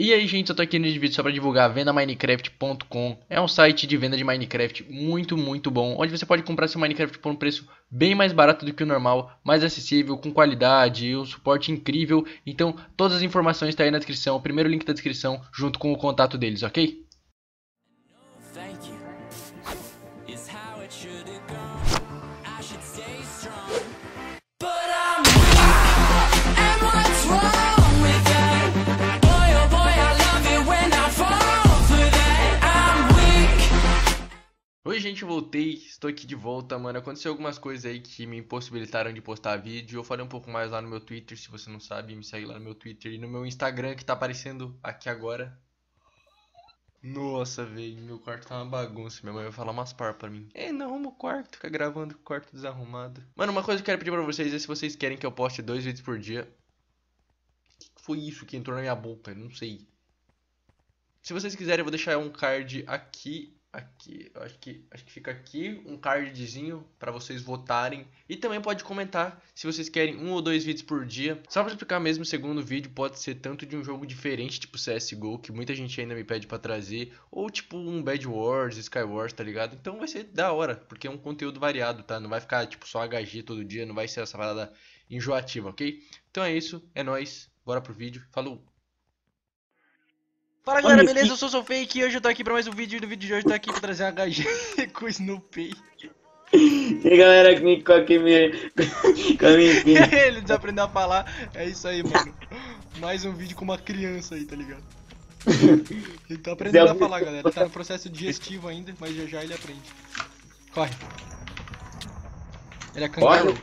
E aí, gente, eu tô aqui nesse vídeo só pra divulgar vendaminecraft.com. É um site de venda de Minecraft muito, muito bom, onde você pode comprar seu Minecraft por um preço bem mais barato do que o normal, mais acessível, com qualidade e um suporte incrível. Então, todas as informações estão tá aí na descrição, o primeiro link da descrição, junto com o contato deles, ok? Oi gente, voltei, estou aqui de volta, mano. Aconteceu algumas coisas aí que me impossibilitaram de postar vídeo. Eu falei um pouco mais lá no meu Twitter, se você não sabe, me segue lá no meu Twitter e no meu Instagram que tá aparecendo aqui agora. Nossa, velho, meu quarto tá uma bagunça. Minha mãe vai falar umas par pra mim. É, não arruma o quarto, fica gravando com o quarto desarrumado. Mano, uma coisa que eu quero pedir pra vocês é se vocês querem que eu poste dois vídeos por dia. O que foi isso que entrou na minha boca? Não sei. Se vocês quiserem, eu vou deixar um card aqui aqui, acho que acho que fica aqui um cardzinho para vocês votarem e também pode comentar se vocês querem um ou dois vídeos por dia. Só para explicar mesmo, o segundo vídeo pode ser tanto de um jogo diferente, tipo CS:GO, que muita gente ainda me pede para trazer, ou tipo um Bad Wars, Skywars, tá ligado? Então vai ser da hora, porque é um conteúdo variado, tá? Não vai ficar tipo só HG todo dia, não vai ser essa parada enjoativa, OK? Então é isso, é nós. Bora pro vídeo. Falou. Fala galera, beleza? Eu sou o Fake e hoje eu tô aqui pra mais um vídeo e no vídeo de hoje eu tô aqui pra trazer a HG com o Snoopy. E galera, aqui com a minha... com a minha Ele desaprendeu a falar, é isso aí mano. Mais um vídeo com uma criança aí, tá ligado? Ele tá aprendendo a falar galera, ele tá no processo digestivo ainda, mas já já ele aprende. Corre. Ele é kangaroo.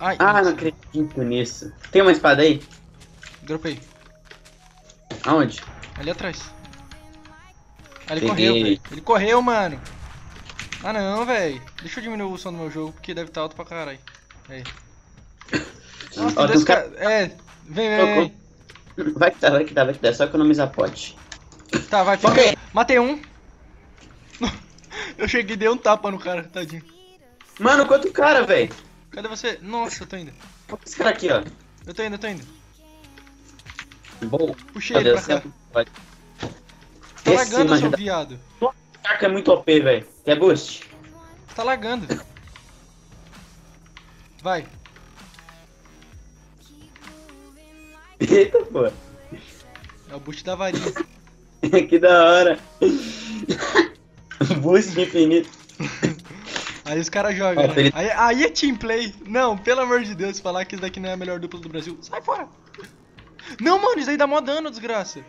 Ai, ah, não acredito nisso. Tem uma espada aí? Dropei. Aonde? Ali atrás. Ah, ele Peguei. correu, velho. Ele correu, mano. Ah não, velho. Deixa eu diminuir o som do meu jogo, porque deve estar tá alto pra caralho. Aí. Nossa, Ó, dois cara... É, vem, vem, vem. Vai que dá, vai que dá, vai que dá. Só economizar pode. Tá, vai, fica. Okay. Matei um. Eu cheguei e dei um tapa no cara, tadinho. Mano, quanto cara, velho? Cadê você? Nossa, eu tô indo. Esse cara aqui, ó. Eu tô indo, eu tô indo. Bom, Puxei ele pra cá. Tá lagando, seu viado. Caraca, é muito OP, velho. Quer boost? Tá lagando. Vai. Eita, pô. É o boost da varinha. que da hora. boost infinito. Aí os caras jogam. né? aí, aí é team play. Não, pelo amor de Deus, falar que isso daqui não é a melhor dupla do Brasil. Sai fora. Não, mano, isso aí dá mó dano, desgraça.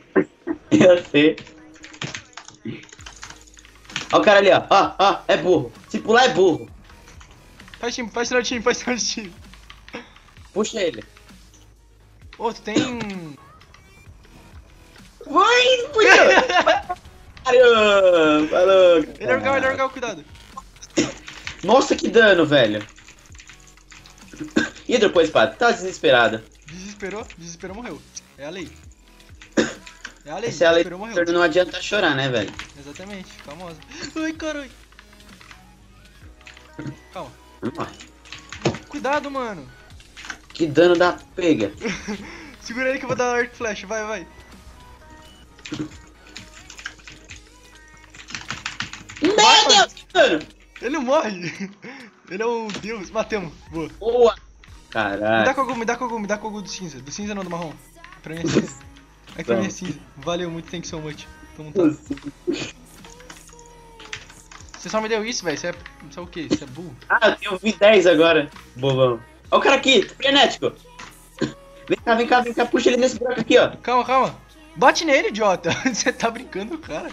Eu sei. Ó o cara ali, ó. Ó, ó, é burro. Se pular é burro. Faz time, faz time, faz time. Puxa ele. Ô, tu tem... Vai, puxa! Caramba, falou. Ele é ele é cuidado. Nossa, que dano, velho. E depois, pá, tá desesperada. Desesperou? Desesperou, morreu. É a lei. É a lei, Essa é a lei. Não adianta chorar, né, velho? Exatamente, famosa. Ai, caralho. Calma. Cuidado, mano. Que dano da pega. Segura ele que eu vou dar arc flash, vai, vai. Meu Deus, mano. Ele não morre. Ele é um deus. Matemos. Boa. Boa. Caralho. Me dá Kogu, me dá Kogu, me dá Kogu do cinza. Do cinza não, do marrom. Pra mim é cinza. É que pra mim é cinza. Valeu muito, thank you so much. Tamo tá. Você só me deu isso, velho? Você é. Você é o quê? Você é burro? Ah, eu vi 10 agora, bobão. Ó o cara aqui, frenético. Vem cá, vem cá, vem cá, puxa ele nesse buraco aqui, ó. Calma, calma. Bate nele, idiota. Você tá brincando, cara.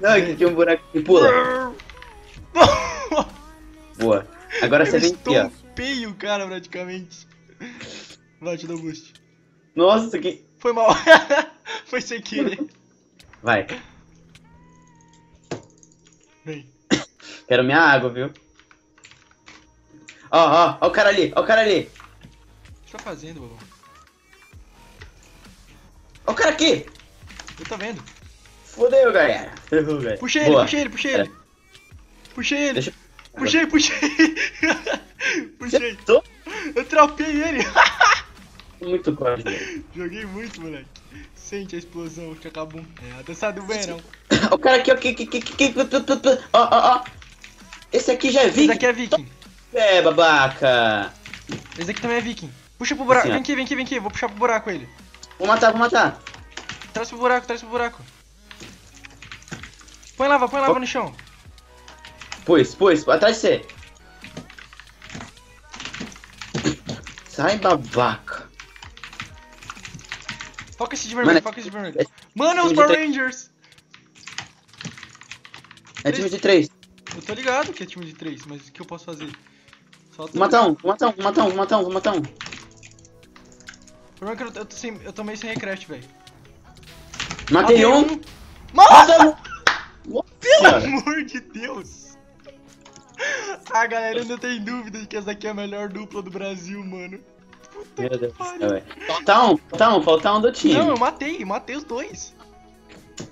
Não, aqui tem um buraco que pula. Boa. Agora você vem aqui, ó limpei o cara praticamente. Vai, te dou boost. Nossa, que. Foi mal. Foi sem querer. Vai. Vem. Quero minha água, viu? Ó, ó, ó o cara ali, ó o cara ali. O que tá fazendo, bobão? Ó o cara aqui. Eu tô vendo. Fodeu, galera. Puxei ele, puxei ele, puxei ele. Puxei ele. Deixa... Puxei, puxei. Puxei. Eu tropei ele. Muito código. Joguei muito, moleque. Sente a explosão que acabou. É, a dança do verão. O cara aqui, ó, que, que, que, que, ó, ó, ó. Esse aqui já é Esse Viking. daqui é viking. É, babaca. Esse daqui também é viking. Puxa pro buraco. Assim. Vem aqui, vem aqui, vem aqui. Vou puxar pro buraco ele. Vou matar, vou matar. Traz pro buraco, traz pro buraco. Põe lava, põe lava no chão. Pus, pus, atrás de você. Sai, babaca. Foca esse de vermelho, foca esse de vermelho. é- Mano, é os time de Power. Rangers. É time de três. Eu tô ligado que é time de 3, mas o que eu posso fazer? Um, um, um, matar um, vou matar um. O problema é que eu, eu, tô sem, eu tô meio sem recraft, velho. Matei um. Mata um. pelo Nossa. amor de Deus. A galera ainda tem dúvida de que essa daqui é a melhor dupla do Brasil, mano. Puta Meu Deus do pariu. céu, velho. Falta um, falta um, falta um do time. Não, eu matei, matei os dois.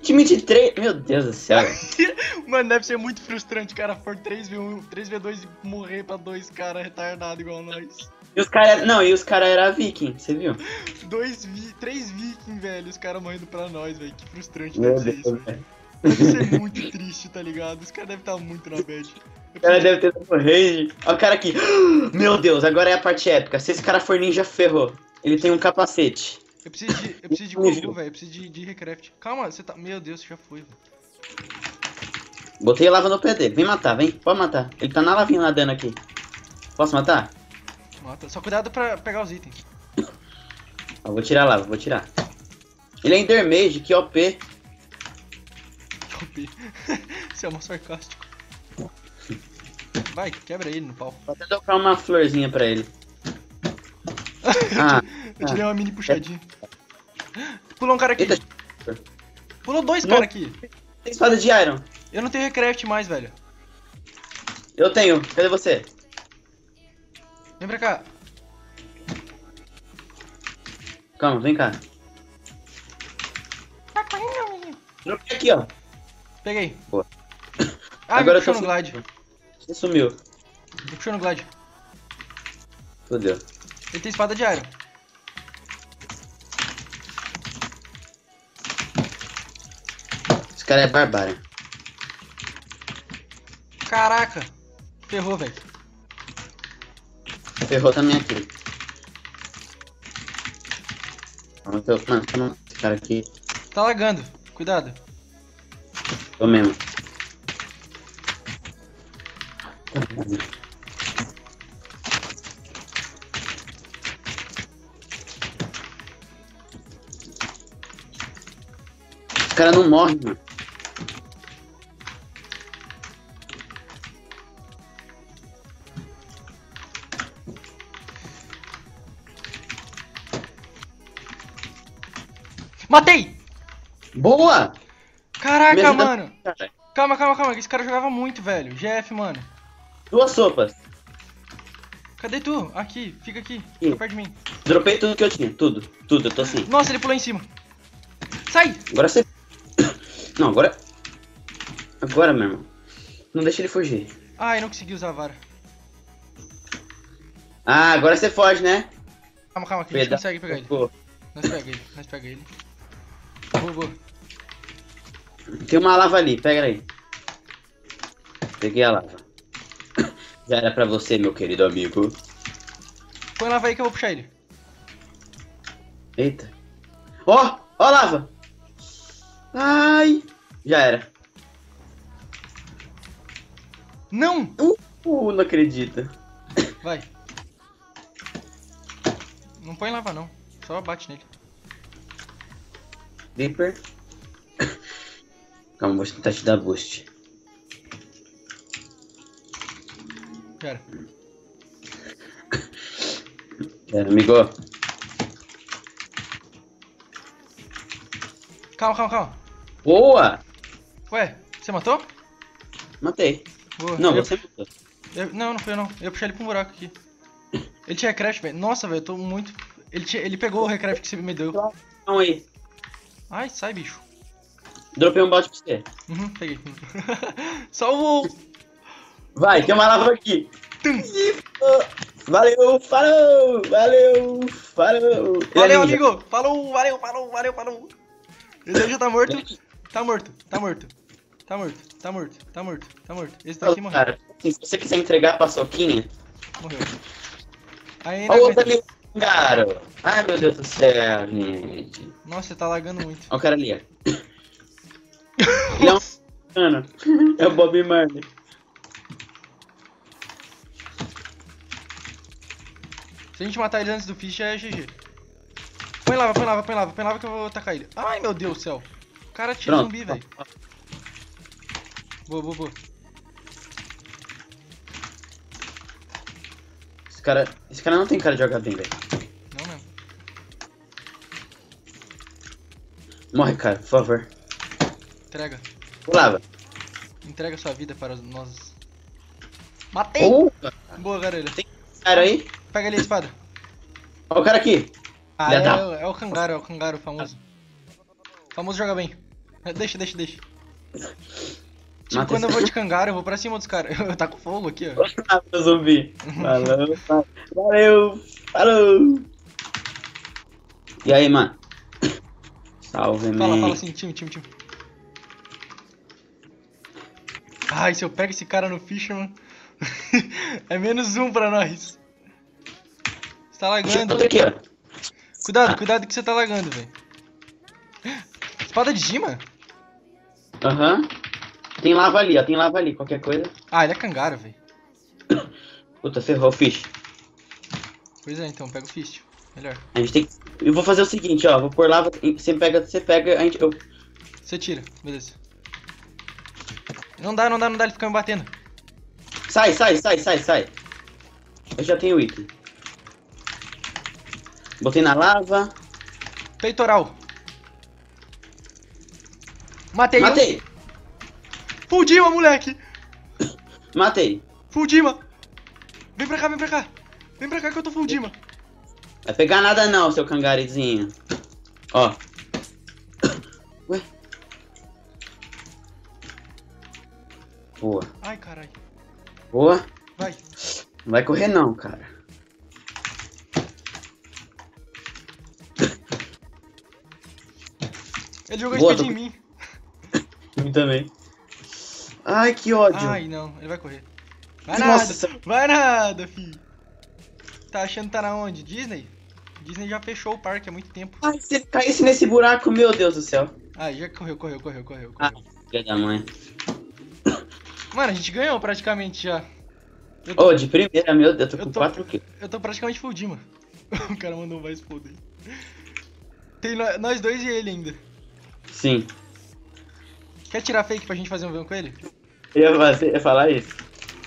Time de três. Meu Deus do céu. Mano, deve ser muito frustrante o cara for 3v1, 3v2 e morrer pra dois caras retardados igual nós. E os caras. Não, e os caras eram viking, você viu? Dois vi, três vikings, velho, os caras morrendo pra nós, velho. Que frustrante Meu deve ser isso, velho. velho. Deve ser muito triste, tá ligado? Os caras devem estar muito na bad. O cara deve ter dado rage. Olha o cara aqui. Meu Deus, agora é a parte épica. Se esse cara for ninja, ferrou. Ele tem um capacete. Eu preciso de, eu preciso de velho. Eu preciso de, de recraft. Calma, você tá. Meu Deus, você já foi, velho. Botei lava no pé dele. Vem matar, vem. Pode matar. Ele tá na lavinha nadando aqui. Posso matar? Mata. Só cuidado pra pegar os itens. Ó, vou tirar a lava, vou tirar. Ele é Endermage, que OP. OP. Você é um sarcástico. Vai, quebra ele no pau. Vou até tocar uma florzinha pra ele. Ah, Eu tirei uma mini puxadinha. Pulou um cara aqui. eita. Pulou dois Não. caras aqui. Tem espada de Iron. Eu não tenho recraft mais, velho. Eu tenho. Cadê você? Vem pra cá. Calma, vem cá. Dropei aqui, ó. Peguei. Boa. Ah, Agora eu tô no glide. Você sumiu. Me puxou no glide. Fodeu. Ele tem espada de iron. Esse cara é barbário. Caraca. Ferrou, velho. Ferrou também aqui. Mano, esse cara aqui. Tá lagando. Cuidado. Tô mesmo. Esse cara não morre, mano. Matei! Boa! Caraca, mano. Cara, Calma, calma, calma. Esse cara jogava muito, velho. GF, mano. Duas sopas. Cadê tu? Aqui, fica aqui. Fica perto de mim. Dropei tudo que eu tinha. Tudo. Tudo, eu tô assim. Nossa, ele pulou em cima. Sai! Agora você. Não, agora. Agora, meu irmão. Não deixa ele fugir. Ai, não consegui usar a vara. Ah, agora você foge, né? Calma, calma, que a gente Peda- consegue pegar ele. Pô, Nós pega ele, nós pega ele. Boa, boa. Tem uma lava ali, pega aí. Peguei a lava. Já era pra você, meu querido amigo. Põe lava aí que eu vou puxar ele. Eita. Ó, ó a lava. Ai. Já era. Não! Uh, não acredito. Vai. Não põe lava não. Só bate nele. Creeper. Calma, vou tentar te dar boost. Já era, amigo. Calma, calma, calma. Boa! Ué, você matou? Matei. Boa. Não, Eu- você matou. eu- não, não foi eu não. Eu puxar ele pra um buraco aqui. Ele tinha recraft, velho. Nossa, velho, eu tô muito... Ele, tinha... ele pegou o recraft que você me deu. Não aí. Ai, sai, bicho. Dropei um balde pra você. Uhum, peguei. Salvou! Vai, tem uma lava aqui. Valeu, falou, valeu, falou. Valeu, amigo! Falou, valeu, falou, valeu, falou! Esse já tá morto. Tá morto, tá morto. Tá morto, tá morto, tá morto, tá morto. Esse daqui morreu. Cara, se você quiser entregar a paçoquinha, Morreu. Aí Olha o outro ali, cara. Ai, meu Deus do céu, gente. Nossa, você tá lagando muito. Olha o cara ali, ó. Ele é um. É o Bob Marley. Se a gente matar ele antes do fish, é GG. Põe lava, põe lava, põe lava, põe lava que eu vou tacar ele. Ai, meu Deus do céu. O cara tira Pronto. zumbi, velho. Boa, boa, boa. Esse cara, esse cara não tem cara de jogar bem, velho. Não mesmo. Morre, cara, por favor. Entrega. Pulava. Entrega sua vida para nós. Matei! Opa, Boa, garoto. cara aí. Pega ali a espada. Olha o cara aqui. Ah, é, é o Kangaro, é o Kangaro famoso. Famoso joga bem. É, Deixa, deixa, deixa. Tipo, quando eu vou de Kangaro, eu vou pra cima dos caras. Eu tá com fogo aqui, ó. Ah, meu zumbi. Falou, valeu, falou. E aí, mano? Salve, Fala, man. fala assim, time, time, time. Ai, se eu pego esse cara no Fisherman, é menos um pra nós. Você tá lagando. Outro aqui, ó. Cuidado, cuidado que você tá lagando, velho. Espada de Dima? Aham. Tem lava ali, ó. Tem lava ali. Qualquer coisa. Ah, ele é Kangaro, velho. Puta, ferrou, fish. Pois é, então, pega o Fist. Melhor. A gente tem que... Eu vou fazer o seguinte, ó. Vou pôr lava. Você pega, você pega, a gente... Eu... Você tira, beleza. Não dá, não dá, não dá, ele fica me batendo. Sai, sai, sai, sai, sai. Eu já tenho item. Botei na lava. Peitoral. Matei. Matei! Full Dima, moleque. Matei. Full Dima. Vem pra cá, vem pra cá. Vem pra cá que eu tô full Dima. Vai pegar nada não, seu cangarezinho. Ó. Ué. Boa. Ai, caralho. Boa. Vai. Não vai correr não, cara. Ele jogou Boa, speed tô- em mim. Eu também. Ai, que ódio. Ai, não, ele vai correr. Vai Nossa. nada, vai nada, fi. Tá achando que tá na onde? Disney? Disney já fechou o parque há muito tempo. Ai, se ele caísse nesse buraco, meu Deus do céu. Ah, já correu, correu, correu, correu, Ah. correu. Filha da mãe. Mano, a gente ganhou praticamente já. Eu tô, Ô, de primeira, meu Deus, eu tô Eu com tô- 4 kills. eu tô praticamente full Dima. o cara mandou mais foda aí. Tem nó- nós dois e ele ainda. Sim. Quer tirar fake pra gente fazer um V1 com ele? Eu ia, fazer, ia falar isso.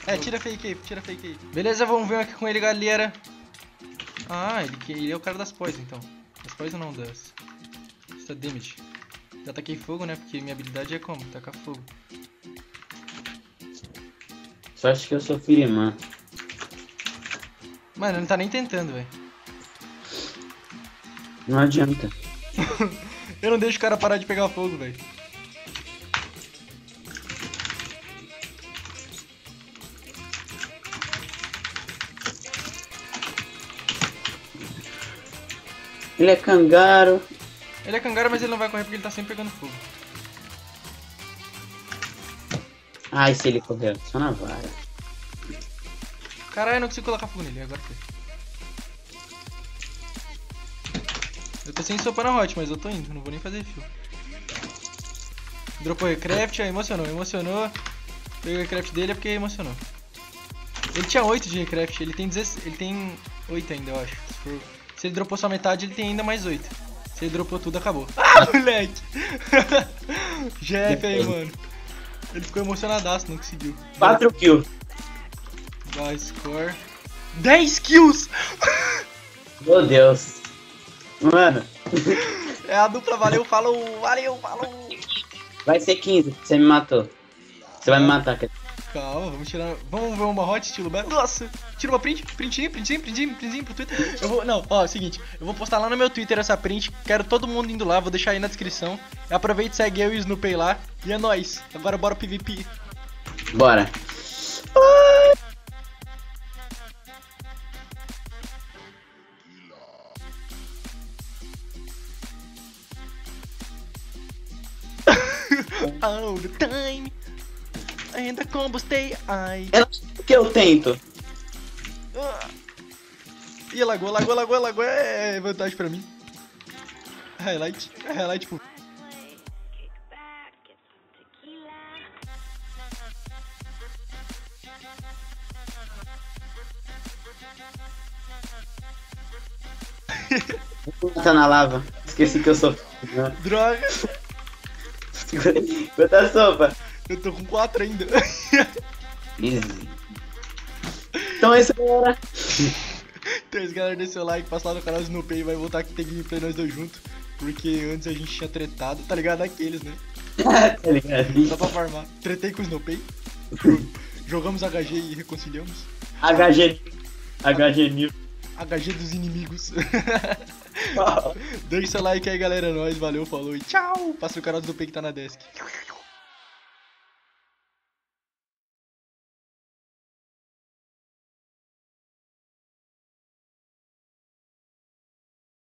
É, tira fake aí, tira fake aí. Beleza, vamos ver aqui com ele, galera. Ah, ele, ele é o cara das poisons, então. Das poisons não, das... Está damage. Já taquei fogo, né? Porque minha habilidade é como? Tacar fogo. Só acho que eu sou firimã. Mano, ele não tá nem tentando, velho. Não adianta. Eu não deixo o cara parar de pegar fogo, velho. Ele é cangaro. Ele é cangara, mas ele não vai correr porque ele tá sempre pegando fogo. Ai, se ele correr, só na vara. Caralho, eu não consigo colocar fogo nele, agora foi. Eu tô sem sopa na hot, mas eu tô indo, não vou nem fazer fio. Dropou recraft, aí emocionou, emocionou. Peguei o recraft dele é porque emocionou. Ele tinha 8 de recraft, ele tem 16, ele tem 8 ainda, eu acho. Se, for- se ele dropou só metade, ele tem ainda mais 8. Se ele dropou tudo, acabou. Ah, moleque! GF aí, mano. Ele ficou emocionadaço, não conseguiu. 4 kills. Vai, score. 10 kills! Meu Deus. Mano, É a dupla, valeu, falou, valeu, falou. vai ser 15, você me matou. Você vai me matar, cara. Calma, vamos tirar. Vamos ver uma hot estilo Battle. Nossa! Tira uma print, printinho, printinho, printinho, printinho pro Twitter. Eu vou. Não, ó, é o seguinte, eu vou postar lá no meu Twitter essa print. Quero todo mundo indo lá, vou deixar aí na descrição. Aproveita e segue eu e o Snoopy lá. E é nóis. Agora bora pro PVP. Bora. All the time. Ainda combustei, ai. É que eu tento. Ah. Ih, lagou, lagou, lagou, lagou. É vantagem pra mim. Highlight, highlight pro. Tá na lava. Esqueci que eu sou. Droga, Quanta sopa? eu tô com 4 ainda. Então esse galera. Então, esse galera, deixa seu like, passa lá no canal do Snoopy e vai voltar que tem gameplay nós dois juntos. Porque antes a gente tinha tretado, tá ligado? Aqueles, né? tá ligado? Só pra farmar. Tretei com o Snoopy. Jogamos HG e reconciliamos. HG. HG News. HG dos inimigos. Deixa seu like aí, galera. É nóis, valeu, falou e tchau. Passa o canal do Snoopy que tá na desk.